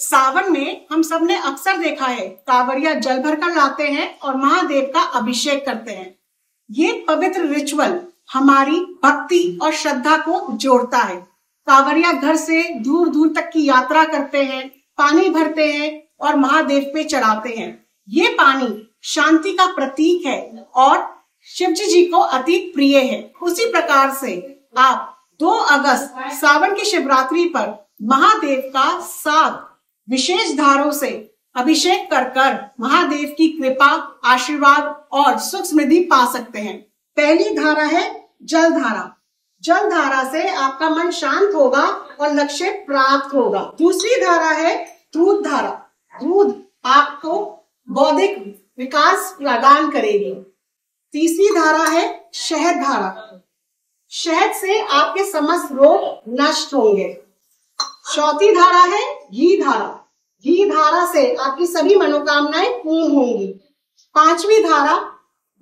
सावन में हम सबने अक्सर देखा है कांवरिया जल भर कर लाते हैं और महादेव का अभिषेक करते हैं। ये पवित्र रिचुअल हमारी भक्ति और श्रद्धा को जोड़ता है। कांवरिया घर से दूर दूर तक की यात्रा करते हैं, पानी भरते हैं और महादेव पे चढ़ाते हैं। ये पानी शांति का प्रतीक है और शिव जी को अति प्रिय है। उसी प्रकार से आप 2 अगस्त सावन की शिवरात्रि पर महादेव का सात विशेष धारों से अभिषेक कर कर महादेव की कृपा, आशीर्वाद और सुख समृद्धि पा सकते हैं। पहली धारा है जल धारा जल धारा से आपका मन शांत होगा और लक्ष्य प्राप्त होगा। दूसरी धारा है दूध धारा दूध आपको बौद्धिक विकास प्रदान करेगी। तीसरी धारा है शहद धारा शहद से आपके समस्त रोग नष्ट होंगे। चौथी धारा है घी धारा। घी धारा से आपकी सभी मनोकामनाएँ पूर्ण होंगी। पांचवी धारा,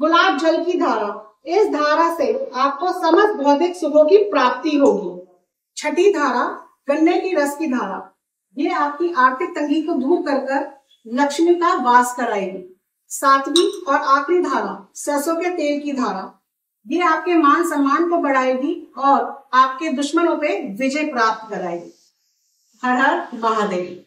गुलाब जल की धारा। इस धारा से आपको समस्त भौतिक सुखों की प्राप्ति होगी। छठी धारा, गन्ने की रस की धारा। ये आपकी आर्थिक तंगी को दूर कर कर लक्ष्मी का वास कराएगी। सातवीं और आखिरी धारा, सरसों के तेल की धारा। ये आपके मान सम्मान को बढ़ाएगी और आपके दुश्मनों पे विजय प्राप्त कराएगी। हर हर महादेव।